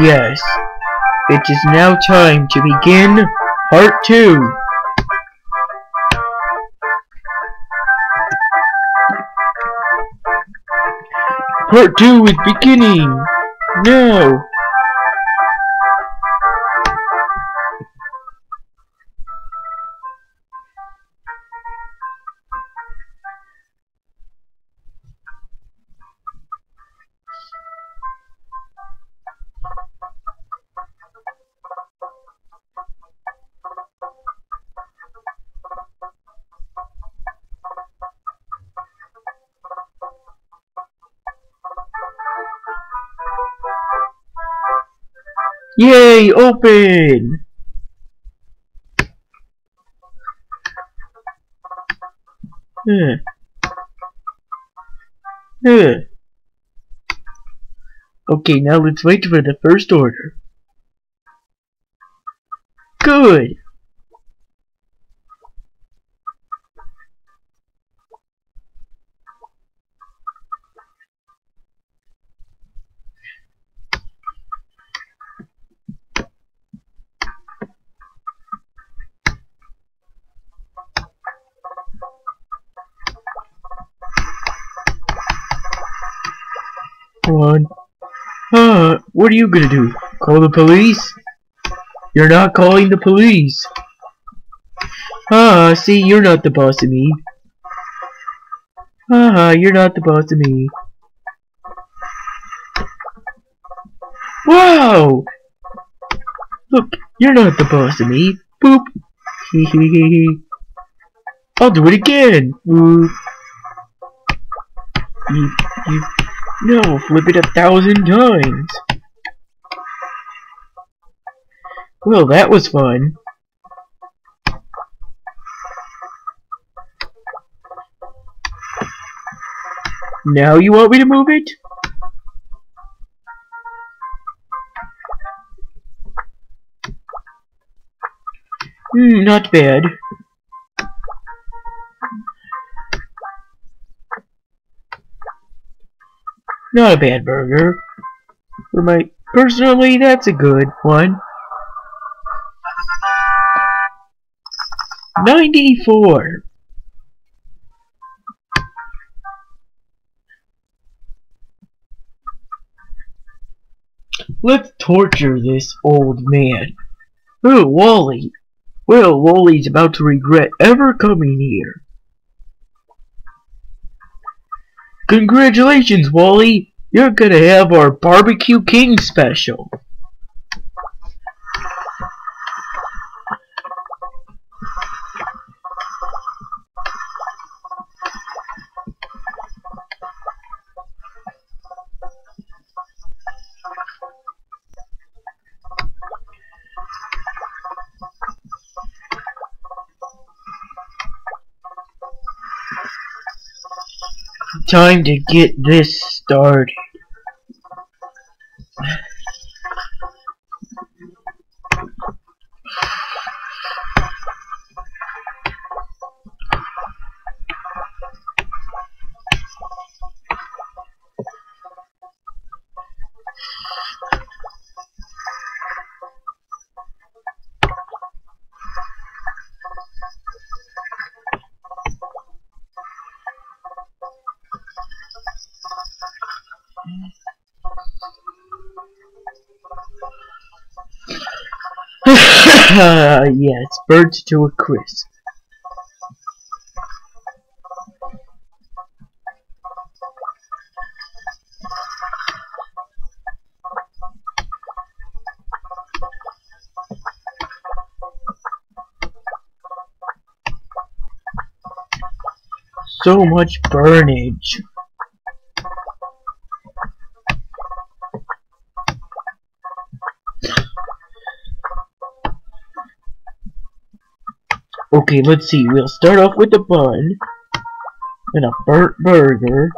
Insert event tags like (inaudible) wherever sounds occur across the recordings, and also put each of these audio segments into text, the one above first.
Yes, it is now time to begin part two. Part two is beginning now. Yay, open! Huh. Huh. Okay, now let's wait for the first order. Good! One. Uh, what are you gonna do? Call the police? You're not calling the police. Ah, see, you're not the boss of me. Ah, you're not the boss of me. Wow! Look, you're not the boss of me. Boop. Hee hee hee hee. I'll do it again. Boop. You, you, no, flip it a thousand times. Well, that was fun. Now you want me to move it? Hmm, not bad. Not a bad burger. For my personally, that's a good one. 94. Let's torture this old man. Oh, Wally. Well, Wally's about to regret ever coming here. Congratulations, Wally! You're gonna have our Barbecue King special. Time to get this started. (laughs) yeah, it's burnt to a crisp. So much burnage. Okay, let's see. We'll start off with a bun and a burnt burger.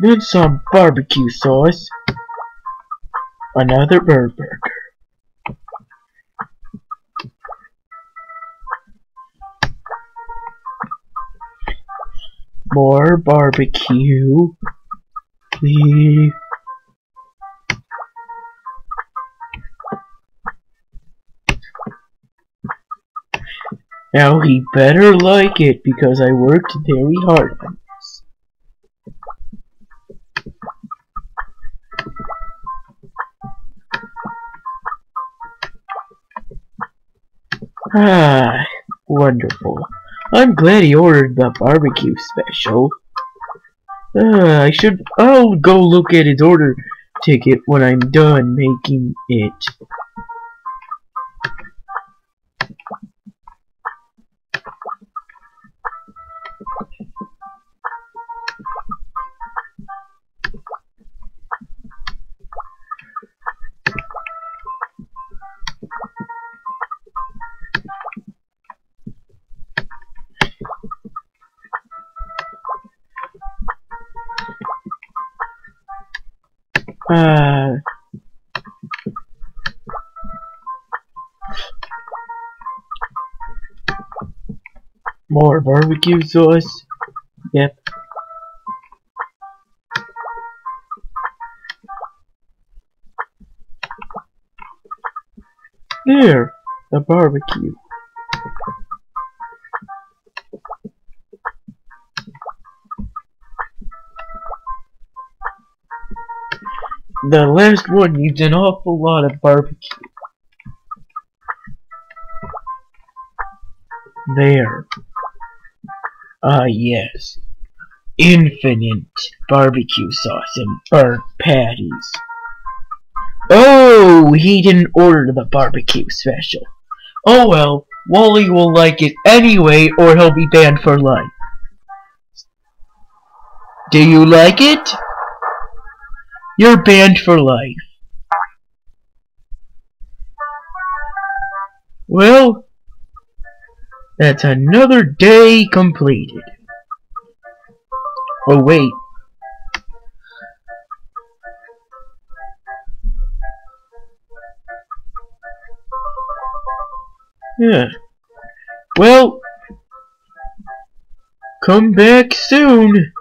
Then some barbecue sauce. Another burnt burger. More barbecue. Please. Now he better like it because I worked very hard on this. Ah, wonderful. I'm glad he ordered the barbecue special. Ah, I should, I'll go look at his order ticket when I'm done making it. Ah. More barbecue sauce. Yep. There, the barbecue. The last one needs an awful lot of barbecue. There. Ah, yes. Infinite barbecue sauce and burnt patties. Oh, he didn't order the barbecue special. Oh well, Wally will like it anyway or he'll be banned for life. Do you like it? You're banned for life. Well, that's another day completed. Oh wait. Yeah. Well, come back soon.